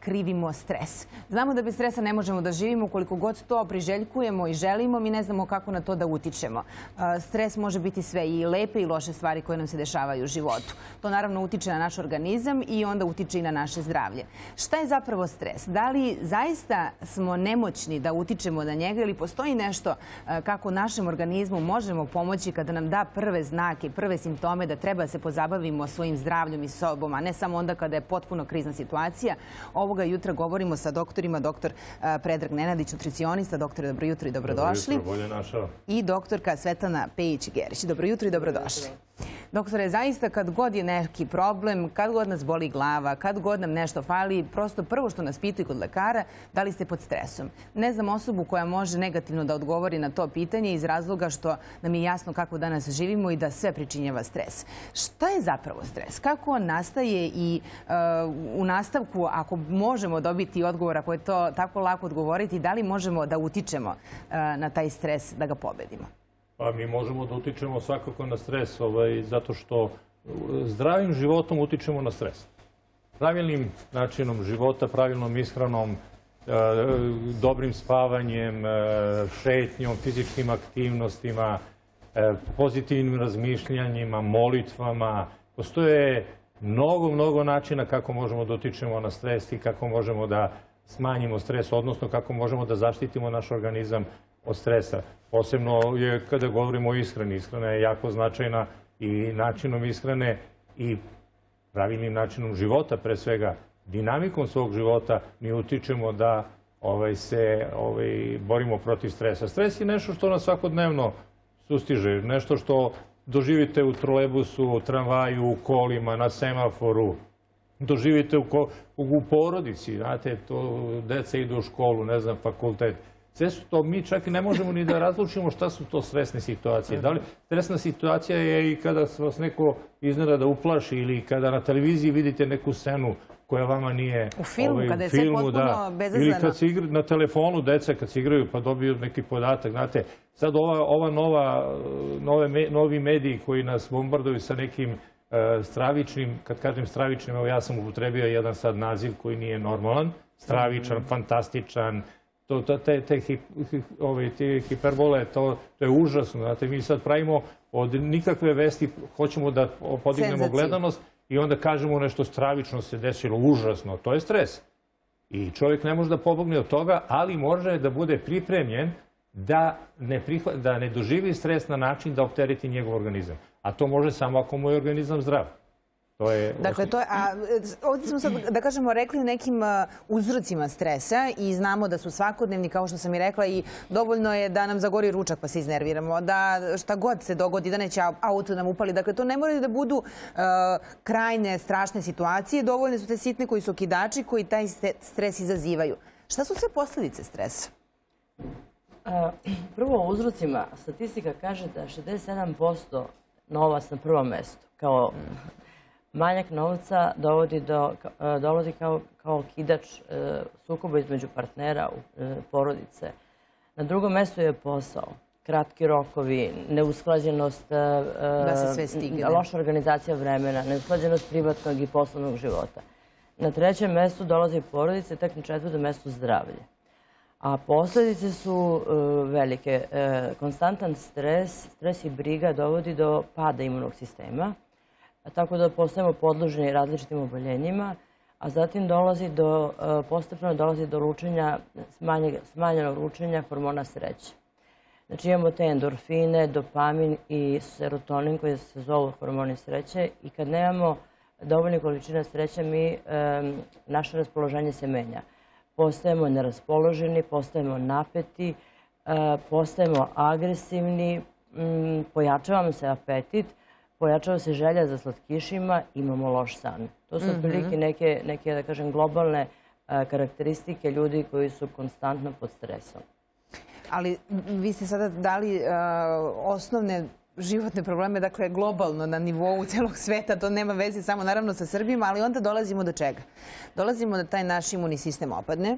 krivimo stres. Znamo da bez stresa ne možemo da živimo, koliko god to priželjkujemo i želimo, mi ne znamo kako na to da utičemo. E, stres može biti sve i lepe i loše stvari koje nam se dešavaju u životu. To naravno utiče na naš organizam i onda utiče i na naše zdravlje. Šta je zapravo stres? Da li zaista smo nemoćni da utičemo na njega ili postoji nešto e, kako našem organizmu možemo pomoći kada nam da prve znake, prve simptome da treba se pozabavimo svojim zdravljom i sobom, a ne samo onda kada je potpuno krizna situacija. Ovoga jutra govorimo sa doktorima, doktor e, Predrag Nenadić, nutricionista, doktor dobro jutro i dobrodošli. Dobro jutro, bolje našao. I doktorka Svetlana Pejić-Gerić. Dobro jutro i dobrodošli. Doktore, zaista kad god je neki problem, kad god nas boli glava, kad god nam nešto fali, prosto prvo što nas pitaju kod lekara, da li ste pod stresom. Ne znam osobu koja može negativno da odgovori na to pitanje iz razloga što nam je jasno kako danas živimo i da sve pričinjava stres. Šta je zapravo stres? Kako on nastaje i uh, u nastavku, ako možemo dobiti odgovor, ako je to tako lako odgovoriti, da li možemo da utičemo uh, na taj stres da ga pobedimo? Pa mi možemo da utičemo svakako na stres, ovaj, zato što uh, zdravim životom utičemo na stres. Pravilnim načinom života, pravilnom ishranom, uh, dobrim spavanjem, uh, šetnjom, fizičkim aktivnostima, pozitivnim razmišljanjima, molitvama. Postoje mnogo, mnogo načina kako možemo da utičemo na stres i kako možemo da smanjimo stres, odnosno kako možemo da zaštitimo naš organizam od stresa. Posebno je kada govorimo o ishrani. Ishrana je jako značajna i načinom ishrane i pravilnim načinom života, pre svega dinamikom svog života, mi utičemo da ovaj, se ovaj, borimo protiv stresa. Stres je nešto što nas svakodnevno sustiže, nešto što doživite u trolebusu, u tramvaju, u kolima, na semaforu, doživite u, u porodici, znate, to deca idu u školu, ne znam, fakultet. Sve su to, mi čak ne možemo ni da razlučimo šta su to stresne situacije. Da li stresna situacija je i kada vas neko da uplaši ili kada na televiziji vidite neku scenu koja vama nije... U filmu, ovaj, kada je sve potpuno da, Ili kad se igra na telefonu, deca kad se igraju pa dobiju neki podatak. Znate, sad ova, ova nova, nove, novi mediji koji nas bombarduju sa nekim e, stravičnim, kad kažem stravičnim, evo ja sam upotrebio jedan sad naziv koji nije normalan, stravičan, mm fantastičan, to, te, te, ove, te hiperbole, to, to je užasno. Znate, mi sad pravimo od nikakve vesti, hoćemo da podignemo Senzaciju. gledanost i onda kažemo nešto stravično se desilo, užasno. To je stres. I čovjek ne može da pobogne od toga, ali može da bude pripremljen da ne, da ne doživi stres na način da opteriti njegov organizam. A to može samo ako mu je organizam zdrav. To je... Dakle, to je, a, ovdje smo sad, da kažemo, rekli nekim uzrocima stresa i znamo da su svakodnevni, kao što sam i rekla, i dovoljno je da nam zagori ručak pa se iznerviramo, da šta god se dogodi, da neće auto nam upali. Dakle, to ne moraju da budu uh, krajne, strašne situacije. Dovoljne su te sitne koji su kidači, koji taj stres izazivaju. Šta su sve posljedice stresa? Prvo o uzrocima. Statistika kaže da 67% novac na prvom mestu kao manjak novca dovodi do, e, dolazi kao, kao kidač e, sukoba između partnera u e, porodice. Na drugom mjestu je posao. Kratki rokovi, neusklađenost, stigne. loša organizacija vremena, neusklađenost privatnog i poslovnog života. Na trećem mjestu dolazi porodice, tek na četvrtom mjestu zdravlje. A posljedice su velike. konstantan stres, stres i briga dovodi do pada imunog sistema, tako da postajemo podloženi različitim oboljenjima, a zatim dolazi do, e, postepeno dolazi do ručenja, smanjenog ručenja hormona sreće. Znači imamo te endorfine, dopamin i serotonin koji se zovu hormoni sreće i kad nemamo dovoljne količine sreće, mi, naše raspoloženje se menja. Postajemo neraspoloženi, postajemo napeti, e, postajemo agresivni, pojačavamo se apetit, pojačava se želja za slatkišima, imamo loš san. To su mhm. otprilike neke, neke, da kažem, globalne karakteristike ljudi koji su konstantno pod stresom. Ali vi ste sada dali osnovne životne probleme, dakle globalno na nivou celog sveta, to nema veze samo naravno sa Srbima, ali onda dolazimo do čega? Dolazimo da taj naš imunni sistem opadne,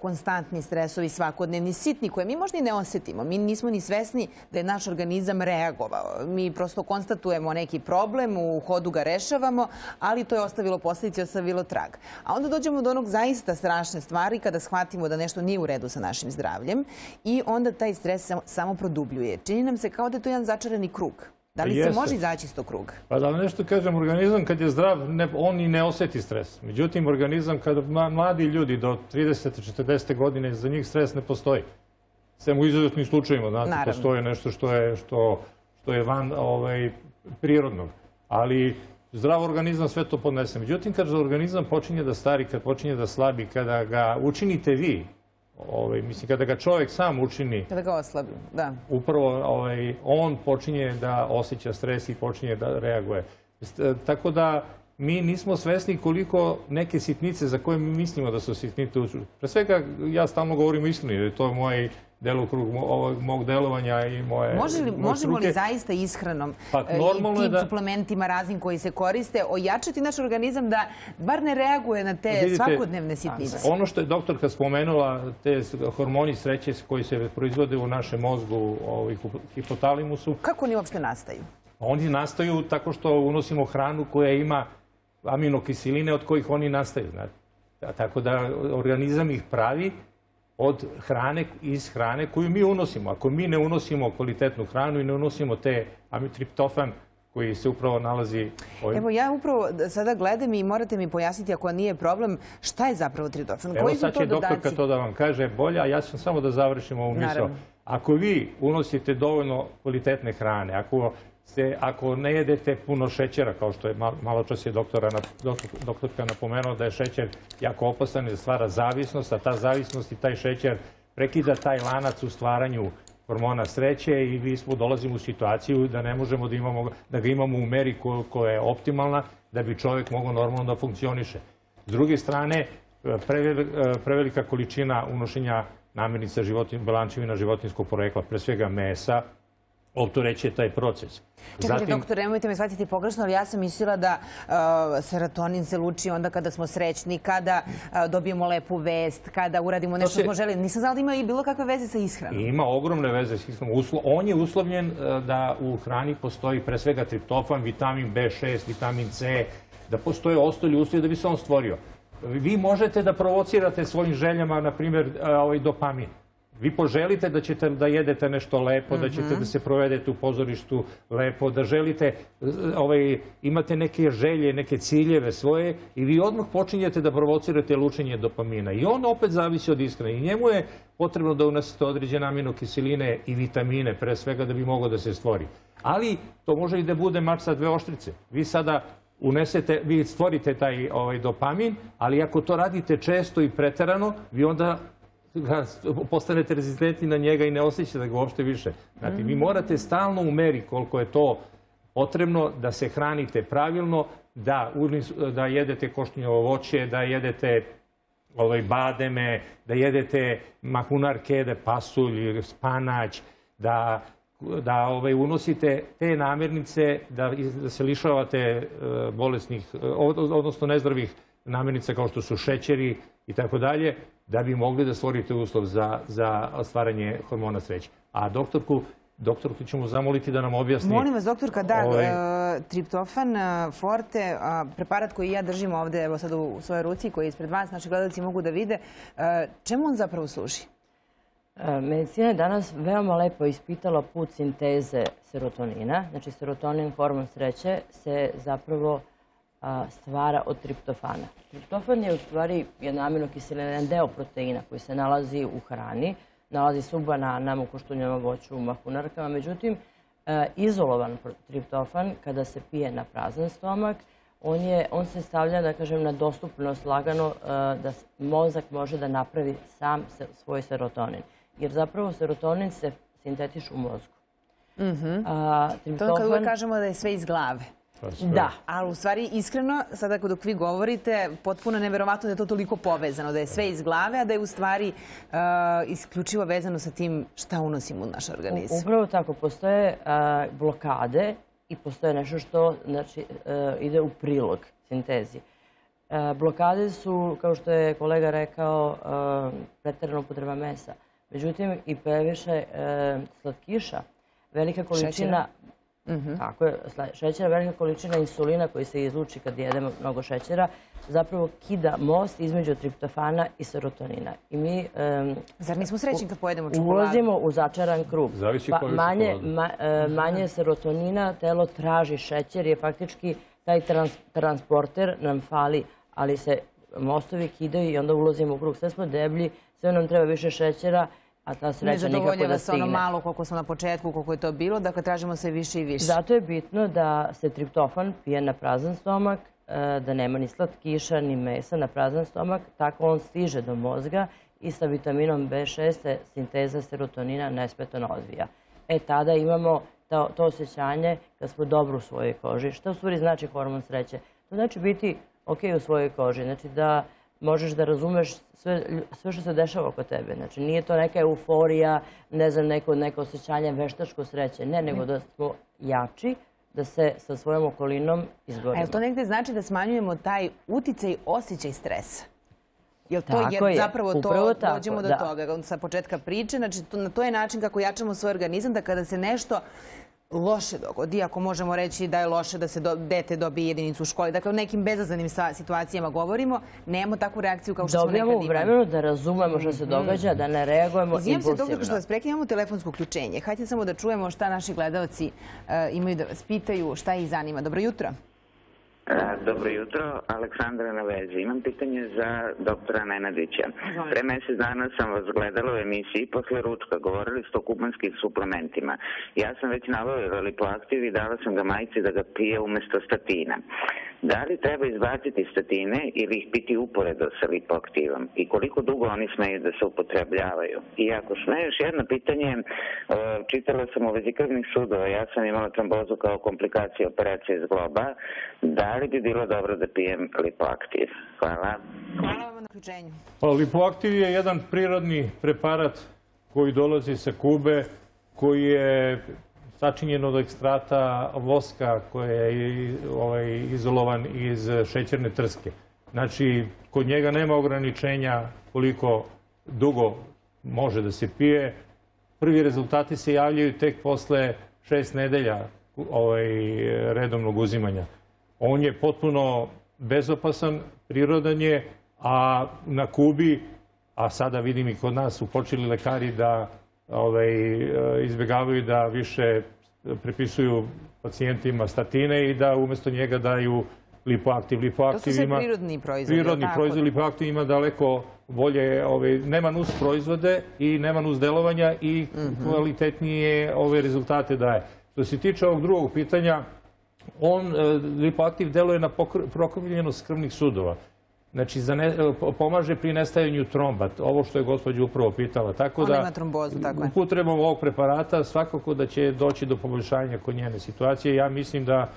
konstantni stresovi svakodnevni, sitni koje mi možda i ne osetimo. Mi nismo ni svesni da je naš organizam reagovao. Mi prosto konstatujemo neki problem, u hodu ga rešavamo, ali to je ostavilo posledice, ostavilo trag. A onda dođemo do onog zaista strašne stvari kada shvatimo da nešto nije u redu sa našim zdravljem i onda taj stres samo produbljuje. Čini nam se kao da je to jedan začarani krug. Da li se može izaći iz tog kruga? Pa da nešto kažem, organizam kad je zdrav, on i ne osjeti stres. Međutim, organizam kad mladi ljudi do 30. 40. godine, za njih stres ne postoji. Sve u izuzetnim slučajima, znate, postoje nešto što je, što, što je van ovaj, prirodnog. Ali zdrav organizam sve to podnese. Međutim, kad organizam počinje da stari, kad počinje da slabi, kada ga učinite vi, Ovaj, mislim, kada ga čovjek sam učini... Kada ga oslabi, da. Upravo ovaj, on počinje da osjeća stres i počinje da reaguje. E, tako da mi nismo svesni koliko neke sitnice za koje mi mislimo da su sitnice. Pre svega, ja stalno govorim istinu, jer to je moj delokrug mog delovanja i moje Može li, Možemo li zaista ishranom pa, e, i tim suplementima raznim koji se koriste ojačati naš organizam da bar ne reaguje na te svakodnevne sitnice? Ono što je doktorka spomenula, te hormoni sreće koji se proizvode u našem mozgu, ovaj, hipotalimusu. Kako oni uopšte nastaju? Oni nastaju tako što unosimo hranu koja ima aminokiseline od kojih oni nastaju. Tako da organizam ih pravi od hrane, iz hrane koju mi unosimo. Ako mi ne unosimo kvalitetnu hranu i ne unosimo te amitriptofan koji se upravo nalazi ovim... Evo ja upravo sada gledam i morate mi pojasniti ako nije problem šta je zapravo triptofan. Evo sad će doktorka to da vam kaže bolje, a ja ću samo da završim ovu misao. Ako vi unosite dovoljno kvalitetne hrane, ako ako ne jedete puno šećera, kao što je malo čas je doktorka napomenula da je šećer jako opasan i da stvara zavisnost, a ta zavisnost i taj šećer prekida taj lanac u stvaranju hormona sreće i mi smo dolazimo u situaciju da ne možemo da, imamo, da ga imamo u meri koja je optimalna da bi čovjek mogao normalno da funkcioniše. S druge strane, prevelika količina unošenja namirnica životin, životinskog porekla, pre svega mesa, optoreće taj proces. Čekajte, doktor, nemojte me shvatiti pogrešno, ali ja sam mislila da uh, serotonin se luči onda kada smo srećni, kada uh, dobijemo lepu vest, kada uradimo nešto što smo želi. Nisam znala da ima i bilo kakve veze sa ishranom. Ima ogromne veze sa ishranom. On je uslovljen uh, da u hrani postoji pre svega triptofan, vitamin B6, vitamin C, da postoje ostali uslovi da bi se on stvorio. Vi možete da provocirate svojim željama, na primjer, ovaj dopamin vi poželite da ćete da jedete nešto lepo, da ćete da se provedete u pozorištu lepo, da želite, ovaj, imate neke želje, neke ciljeve svoje i vi odmah počinjete da provocirate lučenje dopamina. I on opet zavisi od iskrene. I njemu je potrebno da unesete određene aminokiseline i vitamine, pre svega da bi mogao da se stvori. Ali to može i da bude mač sa dve oštrice. Vi sada unesete, vi stvorite taj ovaj, dopamin, ali ako to radite često i preterano, vi onda postanete rezistentni na njega i ne osjećate ga uopšte više. Znači, vi morate stalno u meri koliko je to potrebno da se hranite pravilno, da, da jedete košnjovo voće, da jedete ovaj, bademe, da jedete mahunarke, da pasulj, spanać, da, da ovaj, unosite te namirnice, da, da se lišavate e, bolesnih, e, odnosno nezdravih namirnica kao što su šećeri i tako dalje, da bi mogli da stvorite uslov za, za stvaranje hormona sreće. A doktorku Doktorku ćemo zamoliti da nam objasni... Molim vas, doktorka, da, ovaj... E, triptofan, e, forte, preparat koji ja držim ovdje, evo sad u svojoj ruci, koji je ispred vas, naši gledalci mogu da vide, e, čemu on zapravo služi? Medicina je danas veoma lepo ispitala put sinteze serotonina. Znači, serotonin, hormon sreće, se zapravo stvara od triptofana. Triptofan je u stvari jedna aminokiselina, jedan deo proteina koji se nalazi u hrani, nalazi se u bananama, u koštunjama, voću, u mahunarkama. Međutim, e, izolovan triptofan, kada se pije na prazan stomak, on, je, on se stavlja, da kažem, na dostupnost lagano e, da mozak može da napravi sam svoj serotonin. Jer zapravo serotonin se sintetiš u mozgu. Mm -hmm. a, triptofan... To kad uvijek kažemo da je sve iz glave. Pa. Da, Ali u stvari, iskreno, sada dok vi govorite, potpuno neverovatno da je to toliko povezano, da je sve iz glave, a da je u stvari uh, isključivo vezano sa tim šta unosimo u naš organizam. Upravo tako, postoje a, blokade i postoje nešto što znači, e, ide u prilog sintezi. Blokade su, kao što je kolega rekao, pretjerana upotreba mesa. Međutim, i previše slatkiša, velika količina Tako je, šećera, velika količina insulina koji se izluči kad jedemo mnogo šećera, zapravo kida most između triptofana i serotonina. I mi Zar nismo srećni kad pojedemo čokoladu? ulazimo u začaran krug. Zavisi Pa koju manje, ma- e, manje serotonina, telo traži šećer, je faktički taj trans- transporter nam fali, ali se mostovi kidaju i onda ulazimo u krug. Sve smo deblji, sve nam treba više šećera, a ta Ne sreća nikako zadovoljava da se ono stigne. malo koliko smo na početku, koliko je to bilo, dakle tražimo sve više i više. Zato je bitno da se triptofan pije na prazan stomak, e, da nema ni slatkiša, ni mesa na prazan stomak, tako on stiže do mozga i sa vitaminom B6 se sinteza serotonina nesmetano odvija. E tada imamo to, to osjećanje kad smo dobro u svojoj koži. Što u stvari znači hormon sreće? To znači biti ok u svojoj koži, znači da možeš da razumeš sve, sve što se dešava oko tebe. Znači nije to neka euforija, ne znam, neko, neko osjećanje veštačko sreće. Ne, nego da smo jači, da se sa svojom okolinom A izborimo. jel to negde znači da smanjujemo taj uticaj, osjećaj stresa? Jel to Tako je, zapravo to tako, dođemo do da. toga sa početka priče, znači to, na to je način kako jačamo svoj organizam da kada se nešto loše dogodi, ako možemo reći da je loše da se do, dete dobije jedinicu u školi, dakle o nekim bezazanim situacijama govorimo, nemamo takvu reakciju kao što smo Dobijamo nekad u imali. vremenu da razumemo što se događa, da ne reagujemo Izvijem se doktor impulsivno. što vas telefonsko uključenje. Hajde samo da čujemo šta naši gledalci e, imaju da vas pitaju, šta ih zanima. Dobro jutro. A, Dobro jutro, Aleksandra na vezi. Imam pitanje za doktora Nenadića. Pre mesec dana sam vas gledala u emisiji posle ručka. Govorili ste o kubanskim suplementima. Ja sam već nabavila lipoaktiv i dala sam ga majici da ga pije umesto statina. Da li treba izbaciti statine ili ih piti uporedo sa lipoaktivom? I koliko dugo oni smeju da se upotrebljavaju? I ako sme, još jedno pitanje, e, čitala sam u vezi krvnih sudova, ja sam imala trombozu kao komplikacija operacije zgloba. Da li bi bilo dobro da pijem lipoaktiv? Hvala. Hvala vam na uključenju. Pa lipoaktiv je jedan prirodni preparat koji dolazi sa Kube, koji je sačinjen od ekstrata voska koji je ovaj, izolovan iz šećerne trske. Znači, kod njega nema ograničenja koliko dugo može da se pije. Prvi rezultati se javljaju tek posle šest nedelja ovaj, redovnog uzimanja. On je potpuno bezopasan, prirodan je, a na Kubi, a sada vidim i kod nas su počeli lekari da ovaj, izbjegavaju da više prepisuju pacijentima statine i da umjesto njega daju lipoaktiv. To su Lipoaktiv ima prirodni proizvodi. prirodni tako? proizvod, lipoaktiv ima daleko bolje, ovaj, nema nus proizvode i nema nus delovanja i kvalitetnije ove rezultate daje. Što se tiče ovog drugog pitanja, on, e, lipoaktiv deluje na pokr- prokrvljenost krvnih sudova. Znači, ne- pomaže pri nestajanju tromba. Ovo što je gospođa upravo pitala. Tako Ona da, ima trombozu, tako je. upotrebom ovog preparata svakako da će doći do poboljšanja kod njene situacije. Ja mislim da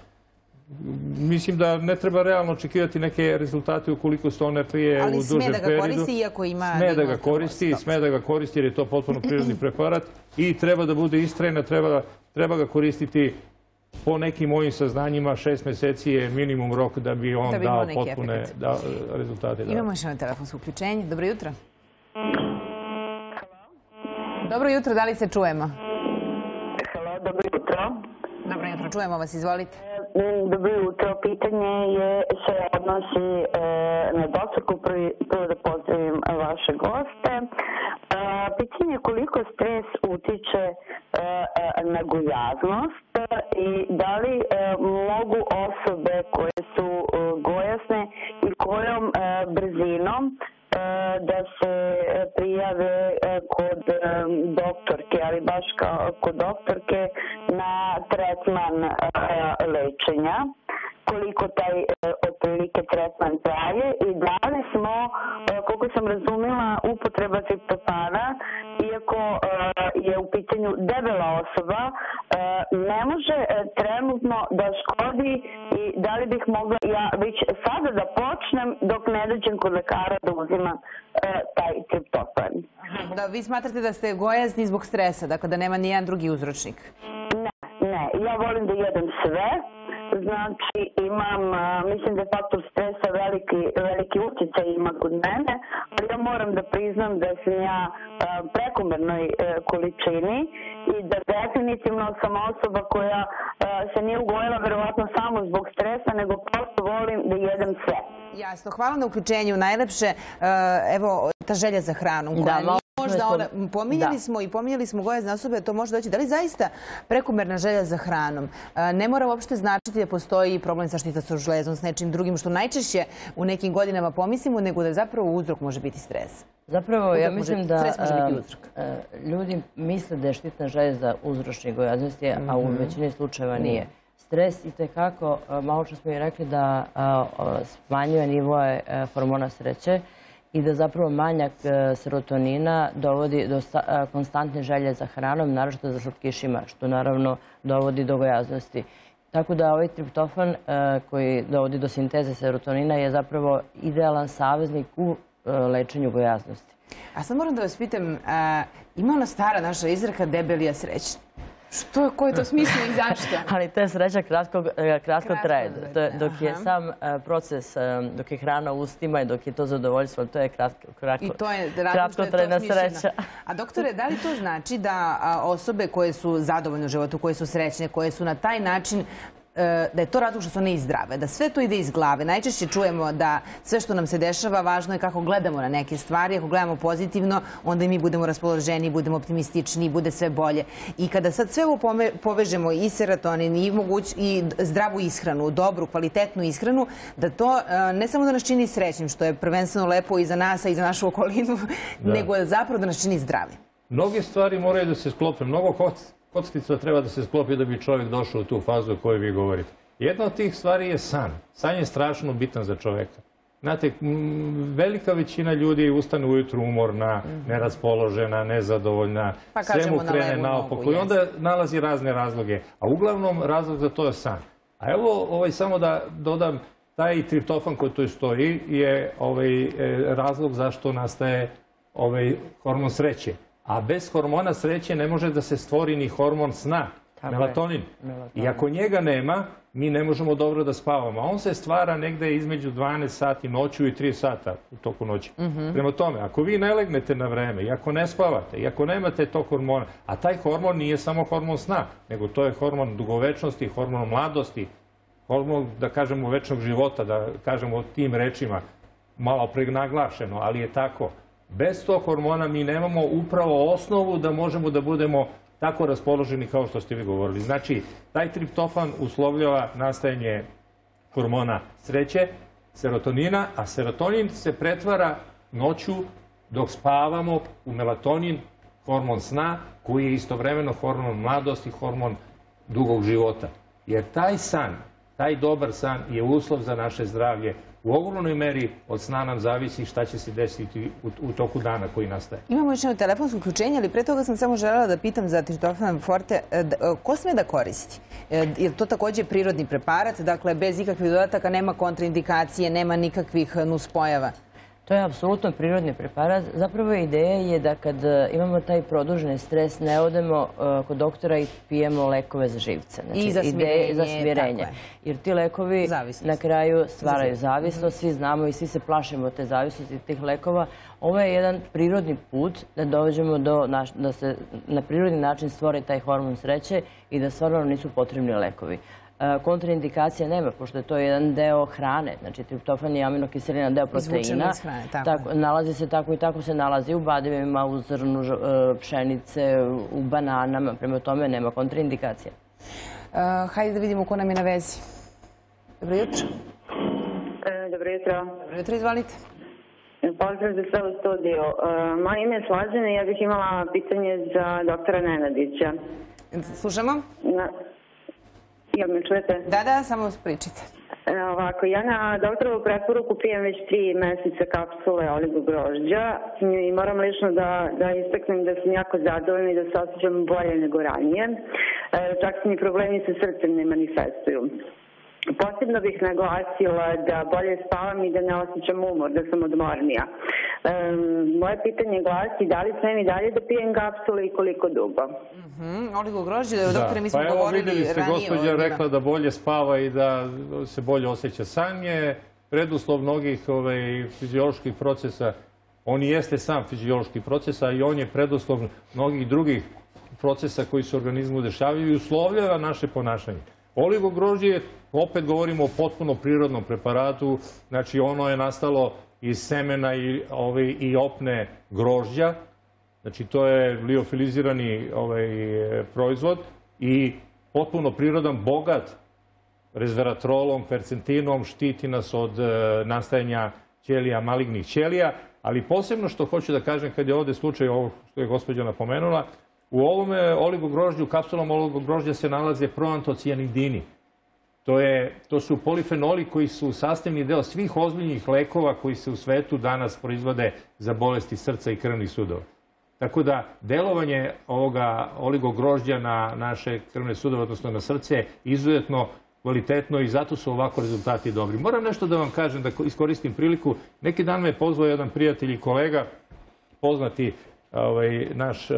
Mislim da ne treba realno očekivati neke rezultate ukoliko se prije Ali u sme dužem da ga periodu. koristi iako ima Sme da ga koristi, sme da ga koristi jer je to potpuno prirodni preparat i treba da bude istrajna, treba, treba ga koristiti po nekim mojim saznanjima šest meseci je minimum rok da bi on Da bi imao dao potpune da, rezultate. Da. Imamo još jedno telefonsko uključenje. Dobro jutro. Dobro jutro, da li se čujemo? Halo, dobro jutro. Dobro jutro, čujemo vas, izvolite. Mm, Dobro jutro. Pitanje je, se odnosi e, na dosaku. Prvi, prvo da pozdravim vaše goste. Pitanje je koliko stres utiče e, e, na gojaznost e, i da li mogu osobe koje su gojasne i kojom brzinom da se prijave kod doktorke, ali baš kod doktorke na tretman lečenja? Koliko taj otprilike tretman traje i da li smo, koliko sam razumela, upotreba triptofana, iako e, je u pitanju debela osoba e, ne može e, trenutno da škodi i da li bih mogla ja već sada da počnem dok ne dođem kod lekara da uzimam taj triptofan. Da, vi smatrate da ste gojazni zbog stresa, dakle da nema ni jedan drugi uzročnik? Ne, ne. Ja volim da jedem sve, Znači, imam, mislim da faktor stresa veliki, veliki utjecaj ima kod mene, ali ja moram da priznam da sam ja prekomernoj e, količini i da definitivno sam osoba koja se nije ugojila verovatno samo zbog stresa, nego prosto volim da jedem sve. Jasno, hvala na uključenju. Najlepše, evo, ta želja za hranom koja da, možda ona, pominjali smo i pominjali smo gojazne osobe, to može doći. Da li zaista prekomerna želja za hranom ne mora uopšte značiti da postoji problem sa štitacom žlezom, s nečim drugim, što najčešće u nekim godinama pomislimo, nego da zapravo uzrok može biti stres? Zapravo, ja mislim da ljudi misle da je štitna železa uzročnik gojaznosti, a u mhm. većini slučajeva nije. Stres i tekako, malo što smo i rekli da smanjuje nivoje hormona sreće, i da zapravo manjak e, serotonina dovodi do e, konstantne želje za hranom, naročito za slatkišima, što naravno dovodi do gojaznosti. Tako da ovaj triptofan e, koji dovodi do sinteze serotonina je zapravo idealan saveznik u lečenju gojaznosti. A sad moram da vas pitam, ima ona stara naša izreka debelija srećna? Što, koji je to smisla i zašto? Ali to je sreća kratko, e, kratko traje. dok je sam e, proces, e, dok je hrana u ustima i dok je to zadovoljstvo, to je kratko, kratko, I to je kratko trajna sreća. A doktore, da li to znači da osobe koje su zadovoljne u životu, koje su srećne, koje su na taj način E, da je to razlog što su one i zdrave, da sve to ide iz glave. Najčešće čujemo da sve što nam se dešava, važno je kako gledamo na neke stvari. Ako gledamo pozitivno, onda i mi budemo raspoloženi, budemo optimistični, bude sve bolje. I kada sad sve ovo povežemo i serotonin i, i zdravu ishranu, dobru, kvalitetnu ishranu, da to e, ne samo da nas čini srećnim, što je prvenstveno lepo i za nas, i za našu okolinu, nego zapravo da nas čini zdravim. Mnoge stvari moraju da se sklope, mnogo kockica treba da se sklopi da bi čovjek došao u tu fazu o kojoj vi govorite. Jedna od tih stvari je san. San je strašno bitan za čovjeka. Znate, velika većina ljudi ustane ujutru umorna, mhm. neraspoložena, nezadovoljna, pa sve mu krene naopako i onda nalazi razne razloge. A uglavnom razlog za to je san. A evo, ovaj, samo da dodam, taj triptofan koji tu stoji je ovaj, e, razlog zašto nastaje ovaj, hormon sreće. A bez hormona sreće ne može da se stvori ni hormon sna, melatonin. I ako njega nema, mi ne možemo dobro da spavamo. A on se stvara negde između 12 sati noću i 3 sata u toku noći. Mhm. Prema tome, ako vi ne legnete na vreme, i ako ne spavate, i ako nemate tog hormona, a taj hormon nije samo hormon sna, nego to je hormon dugovečnosti, hormon mladosti, hormon, da kažemo, večnog života, da kažemo tim rečima, malo prenaglašeno, ali je tako. Bez tog hormona mi nemamo upravo osnovu da možemo da budemo tako raspoloženi kao što ste vi govorili. Znači, taj triptofan uslovljava nastajanje hormona sreće, serotonina, a serotonin se pretvara noću dok spavamo u melatonin, hormon sna, koji je istovremeno hormon mladosti, hormon dugog života. Jer taj san, taj dobar san je uslov za naše zdravlje, u ogromnoj meri od sna nam zavisi šta će se desiti u, toku dana koji nastaje. Imamo još jedno telefonsko uključenje, ali pre toga sam samo želela da pitam za triptofan forte, e, e, ko sme da koristi? E, je to također prirodni preparat, dakle bez ikakvih dodataka, nema kontraindikacije, nema nikakvih nuspojava? To je apsolutno prirodni preparat. Zapravo ideja je da kad e, imamo taj produženi stres ne odemo e, kod doktora i pijemo lekove za živce. Znači, I za smirenje. Jer ti lekovi na kraju stvaraju zavisnost. Svi znamo i svi se plašimo te zavisnosti tih lekova. Ovo je jedan prirodni put da dođemo do, da se na prirodni način stvori taj hormon sreće i da stvarno nisu potrebni lekovi. E, kontraindikacija nema, pošto je to jedan deo hrane. Znači, triptofan je aminokiselina, deo proteina. tako. Nalazi se tako i tako se nalazi u badevima, u zrnu e, pšenice, u bananama. Prema tome nema kontraindikacija. E, hajde da vidimo ko nam je na vezi. Dobro jutro. Dobro jutro. Dobro jutro, izvalite. Pozdrav za sve u studiju. Moje ime je Slađana i ja bih imala pitanje za doktora Nenadića. Slušamo. Jel me čujete? Da, da, samo pričajte. E, Ovako, ja na doktorovu preporuku pijem već tri meseca kapsule oligogrožđa i moram lično da, da istaknem da sam jako zadovoljna i da se osjećam bolje nego ranije. E, čak se ni problemi sa srcem ne manifestuju. Posebno bih naglasila da bolje spavam i da ne osjećam umor, da sam odmornija. E, moje pitanje glasi da li smem i dalje da pijem kapsule i koliko dugo? Mhm, Oligo grožđe, doktore, mi smo pa evo govorili vidjeli ste, ranije. gospođa rekla da bolje spava i da se bolje osjeća. San je preduslov mnogih ovaj, fizioloških procesa. On jeste sam fiziološki proces, a i on je preduslov mnogih drugih procesa koji se u organizmu dešavaju i uslovljava naše ponašanje. Oligo grožđe je, opet govorimo o potpuno prirodnom preparatu, znači ono je nastalo iz semena i, i opne grožđa, Znači, to je liofilizirani ovaj, proizvod i potpuno prirodan, bogat resveratrolom, percentinom, štiti nas od e, nastajanja ćelija, malignih ćelija, ali posebno što hoću da kažem kad je ovde slučaj ovo što je gospođa napomenula, u ovome oligogrožđu, kapsulom oligogrožđa se nalaze proantocijanidini. To, je, to su polifenoli koji su sastavni deo svih ozbiljnih lekova koji se u svetu danas proizvode za bolesti srca i krvnih sudova. Tako da delovanje ovoga oligogrožđa na naše krvne sudove, odnosno na srce, je izuzetno kvalitetno i zato su ovako rezultati dobri. Moram nešto da vam kažem, da iskoristim priliku. Neki dan me je pozvao jedan prijatelj i kolega, poznati ovaj, naš e,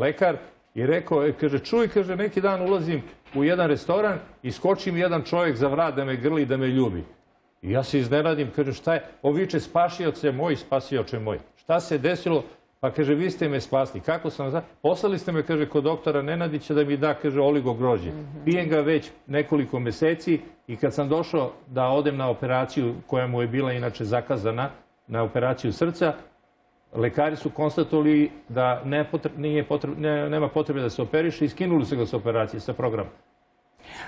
lekar, i rekao, je, kaže, čuj, kaže, neki dan ulazim u jedan restoran i skoči mi jedan čovjek za vrat da me grli i da me ljubi. I ja se iznenadim, kaže, šta je? On viče, spašioce moj, spasioče moj. Šta se desilo? Pa kaže, vi ste me spasli. Kako sam za... Poslali ste me, kaže, kod doktora Nenadića da mi da, kaže, oligo grožđe. Pijem ga već nekoliko meseci i kad sam došao da odem na operaciju koja mu je bila inače zakazana, na operaciju srca, lekari su konstatovali da nema potrebe da se operiše i skinuli su ga sa operacije, sa programa.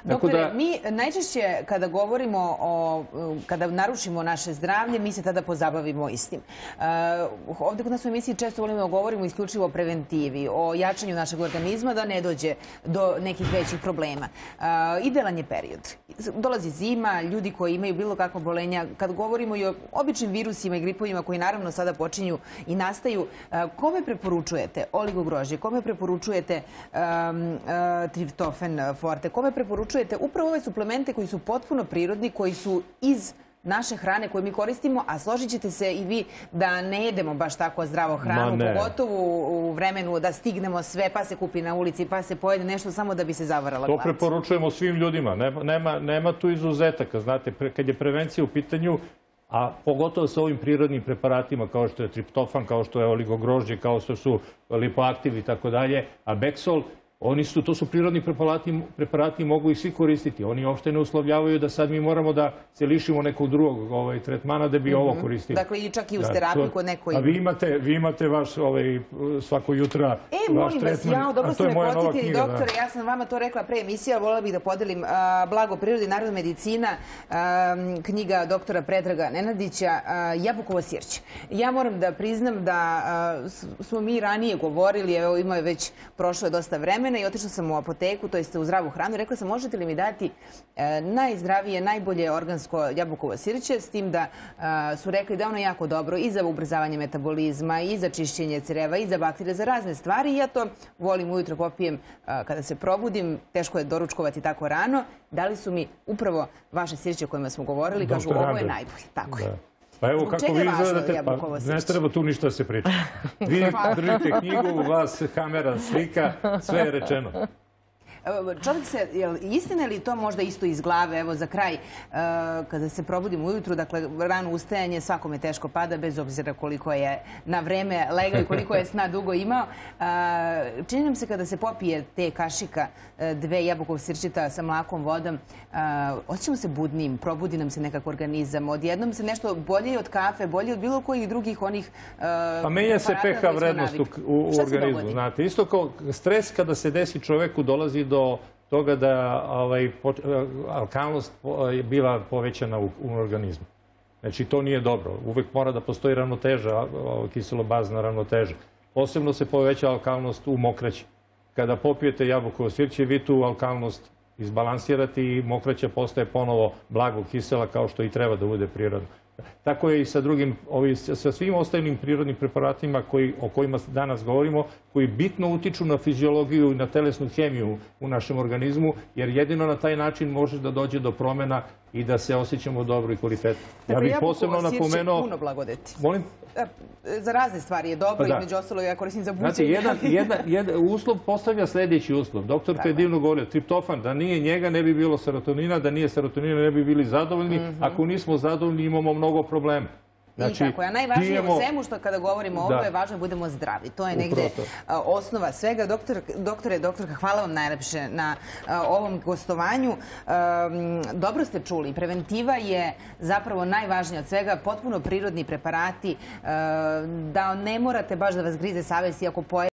Doktore, mi najčešće kada govorimo o, kada narušimo naše zdravlje, mi se tada pozabavimo istim. E, ovde kod nas u emisiji često volimo govorimo isključivo o preventivi, o jačanju našeg organizma da ne dođe do nekih većih problema. E, idealan je period. Dolazi zima, ljudi koji imaju bilo kakva bolenja, kad govorimo i o običnim virusima i gripovima koji naravno sada počinju i nastaju, e, kome preporučujete oligogrožje, kome preporučujete uh, triptofen forte, kome preporučujete upravo ove suplemente koji su potpuno prirodni, koji su iz naše hrane koje mi koristimo, a složit ćete se i vi da ne jedemo baš tako zdravo hranu, pogotovo u vremenu da stignemo sve, pa se kupi na ulici, pa se pojede nešto samo da bi se zavarala To glavica. preporučujemo svim ljudima. Nema, nema, nema tu izuzetaka. Znate, pre- kad je prevencija u pitanju, a pogotovo sa ovim prirodnim preparatima kao što je triptofan, kao što je oligogrožđe, kao što su lipoaktivi i tako dalje, a Bexol, oni su, to su prirodni preparati, preparati i mogu ih svi koristiti. Oni uopšte ne uslovljavaju da sad mi moramo da se lišimo nekog drugog ovaj, tretmana da bi ovo koristili. Dakle, i čak i uz terapiju kod neko A vi imate, vi imate vaš ovaj, svako jutra E, vaš molim vas, tretman, ja, a dobro to ste me podsjetili, doktore, ja sam vama to rekla pre emisije, ali voljela bih da podelim a, Blago prirodi, narodna medicina, a, knjiga doktora Predraga Nenadića, a, Jabukovo sirće. Ja moram da priznam da smo mi ranije govorili, evo ima je već prošlo je dosta vremena i otišla sam u apoteku, to jest u zdravu hranu i rekla sam možete li mi dati e, najzdravije, najbolje organsko jabukovo sirće, s tim da a, su rekli da je ono jako dobro i za ubrzavanje metabolizma, i za čišćenje creva, i za bakterije, za razne stvari. I ja to volim ujutro popijem a, kada se probudim. Teško je doručkovati tako rano. Dali su mi upravo vaše sirće o kojima smo govorili. Kažu, ovo je najbolje. Tako je. Pa evo kako vi izgledate, pa ne treba tu ništa se priča. Vi držite knjigu, vas kamera, slika, sve je rečeno. Čovjek se, jel istina ili to možda isto iz glave, evo za kraj, e, kada se probudim ujutru, dakle rano ustajanje, svakome teško pada, bez obzira koliko je na vreme legao i koliko je sna dugo imao. E, čini nam se kada se popije te kašika, e, dve jabukov sirćeta sa mlakom vodom, osjećamo se budnim, probudi nam se nekako organizam, odjednom se nešto bolje od kafe, bolje od bilo kojih drugih onih Pa menja se pH vrednost u, organizmu, znate. Isto kao stres kada se desi čoveku dolazi do toga da ovaj, po- alkalnost po- biva povećana u, u organizmu. Znači, to nije dobro. Uvek mora da postoji ravnoteža, ovo, kiselobazna ravnoteža. Posebno se poveća alkalnost u mokraći. Kada popijete jabukovo svirće, vi tu alkalnost izbalansirati i mokraća postaje ponovo blago kisela kao što i treba da bude prirodno. Tako je i sa drugim, ovi, sa svim ostalim prirodnim preparatima koji, o kojima danas govorimo, koji bitno utiču na fiziologiju i na telesnu hemiju u našem organizmu, jer jedino na taj način može da dođe do promena i da se osjećamo dobro i kvalitetno. Dakle, jabuku osjeća puno blagodeti. Molim? E, Za razne stvari je dobro, Pa između ostalo ja koristim za Znate, buđenje. jedan, jedan, jedan uslov postavlja sljedeći uslov. Doktor je divno govorio, triptofan, da nije njega ne bi bilo serotonina, da nije serotonina ne bi bili zadovoljni. Mhm. Ako nismo zadovoljni imamo mnogo problema. I tako, a najvažnije u pijemo- svemu što kada govorimo o Da. ovome je važno da budemo zdravi. To je negde a, osnova svega. Doktor, doktore, doktorka, hvala vam najlepše na a, ovom gostovanju. Dobro ste čuli, preventiva je zapravo najvažnija od svega, potpuno prirodni preparati, da ne morate baš da vas grize savest iako poje